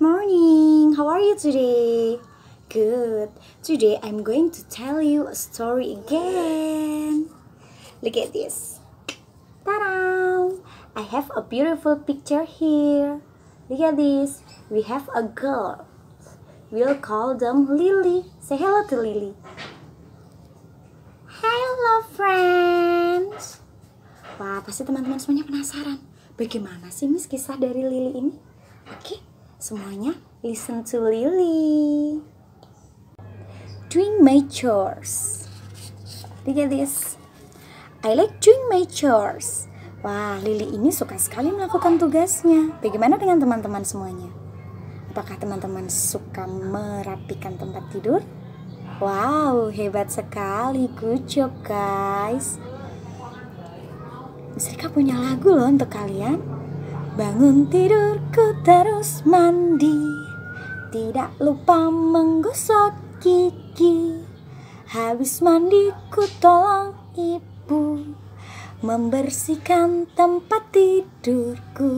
morning. How are you today? Good. Today I'm going to tell you a story again. Look at this. Ta-da! I have a beautiful picture here. Look at this. We have a girl. We'll call them Lily. Say hello to Lily. Hello friends. Wah, pasti teman-teman semuanya penasaran. Bagaimana sih Miss kisah dari Lily ini? Oke, semuanya listen to Lily. Doing my chores. Look at this. I like doing my chores. Wah, Lily ini suka sekali melakukan tugasnya. Bagaimana dengan teman-teman semuanya? Apakah teman-teman suka merapikan tempat tidur? Wow, hebat sekali. Good job, guys. Miss Rika punya lagu loh untuk kalian. Bangun tidurku terus mandi. Tidak lupa menggosok gigi. Habis mandi ku tolong ibu membersihkan tempat tidurku.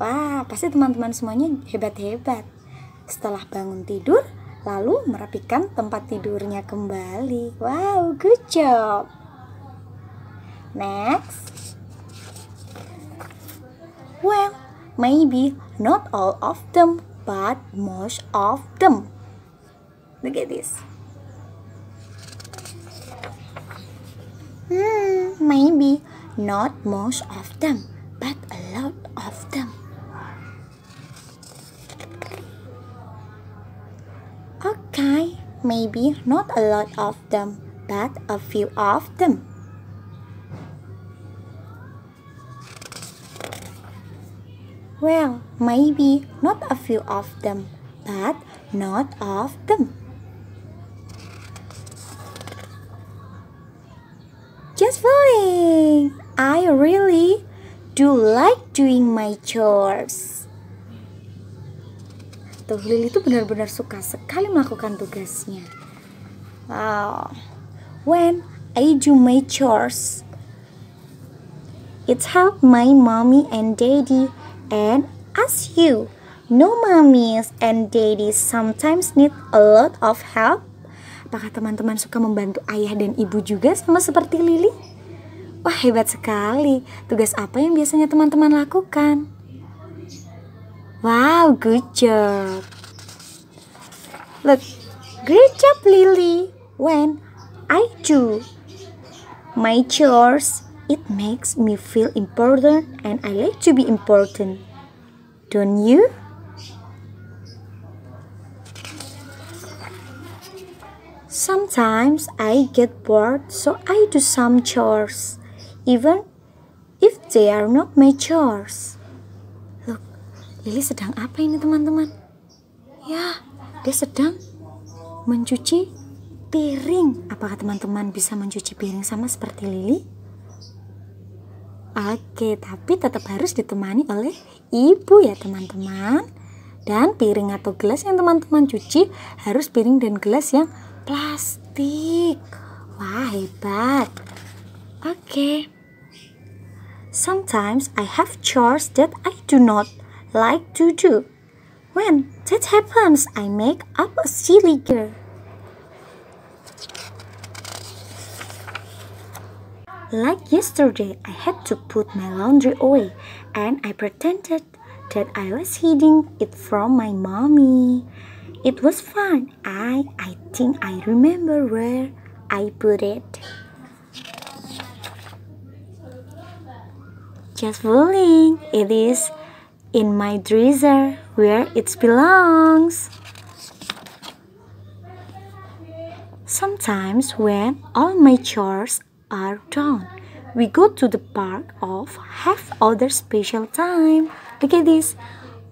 Wah, pasti teman-teman semuanya hebat-hebat. Setelah bangun tidur, lalu merapikan tempat tidurnya kembali. Wow, good job. Next. Well, maybe not all of them, but most of them. Look at this. Hmm, maybe not most of them, but a lot of them. Okay, maybe not a lot of them, but a few of them. Well, maybe not a few of them, but not of them. Just feeling. I really do like doing my chores. Tuh Lily tuh benar-benar suka sekali melakukan tugasnya. Wow. When I do my chores, it's help my mommy and daddy and as you know mommies and daddies sometimes need a lot of help. Apakah teman-teman suka membantu ayah dan ibu juga sama seperti Lily? Wah hebat sekali. Tugas apa yang biasanya teman-teman lakukan? Wow, good job. Look, great job Lily. When I do my chores, it makes me feel important and I like to be important. Don't you? Sometimes I get bored, so I do some chores, even if they are not my chores. Look, Lily sedang apa ini teman-teman? Ya, dia sedang mencuci piring. Apakah teman-teman bisa mencuci piring sama seperti Lily? Oke, tapi tetap harus ditemani oleh ibu ya teman-teman. Dan piring atau gelas yang teman-teman cuci harus piring dan gelas yang plastik. Wah, hebat. Oke. Sometimes I have chores that I do not like to do. When that happens, I make up a silly girl. Like yesterday, I had to put my laundry away and I pretended that I was hiding it from my mommy. It was fun. I I think I remember where I put it. Just fooling. It is in my dresser where it belongs. Sometimes when all my chores are done, we go to the park of have other special time. Look at this.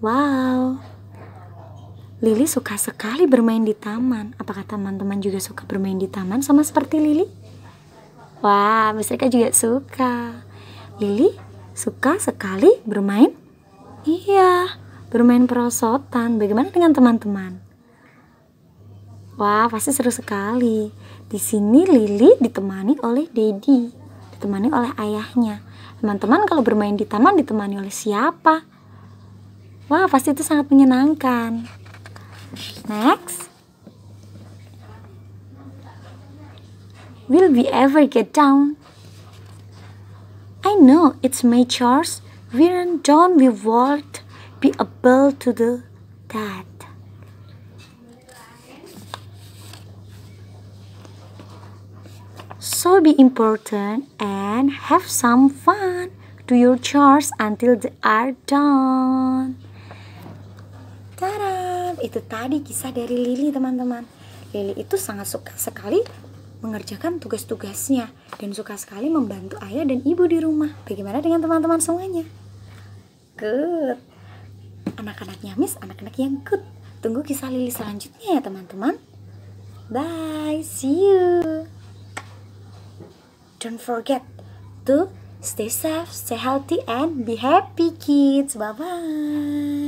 Wow. Lily suka sekali bermain di taman. Apakah teman-teman juga suka bermain di taman sama seperti Lily? Wah, Miss Rika juga suka. Lily suka sekali bermain? Iya, bermain perosotan. Bagaimana dengan teman-teman? Wah, pasti seru sekali. Di sini Lily ditemani oleh Daddy, ditemani oleh ayahnya. Teman-teman kalau bermain di taman ditemani oleh siapa? Wah, pasti itu sangat menyenangkan. Next. Will we ever get down? I know it's my chores. We're done we won't be able to do that. So be important and have some fun. Do your chores until they are done. Tada! Itu tadi kisah dari Lili teman-teman. Lili itu sangat suka sekali mengerjakan tugas-tugasnya dan suka sekali membantu ayah dan ibu di rumah. Bagaimana dengan teman-teman semuanya? Good. Anak-anaknya Miss, anak-anak yang good. Tunggu kisah Lili selanjutnya ya teman-teman. Bye, see you. Don't forget to stay safe, stay healthy, and be happy, kids. Bye bye.